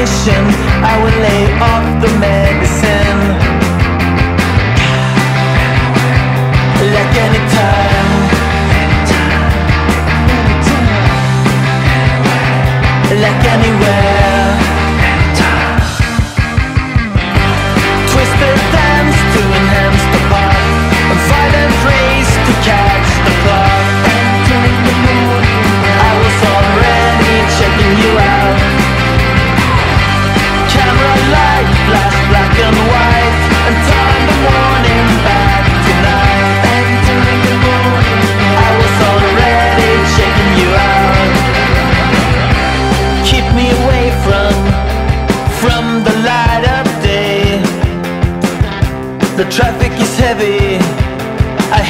your I will lay off the medicine. Like any time. Like anywhere.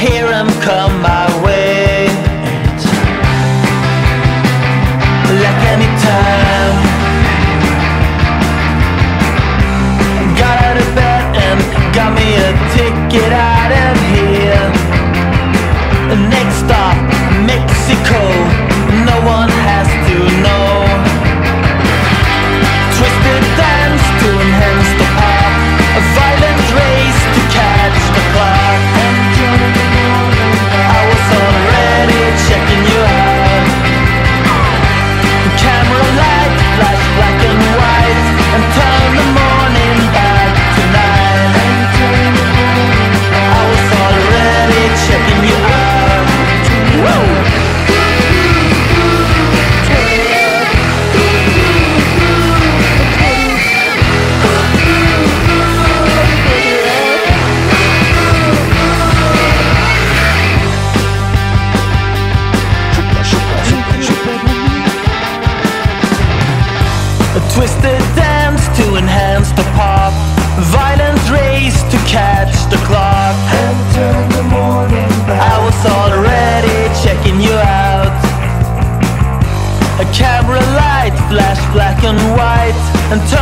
Hear 'em come my way. Like any time. Got out of bed and got me a ticket out of here. Next stop, Mexico. No one twisted dance to enhance the pop. Violent race to catch the clock. And turn the morning back. I was already checking you out. A camera light flash black and white and turn the morning